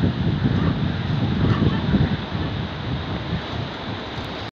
Thank you.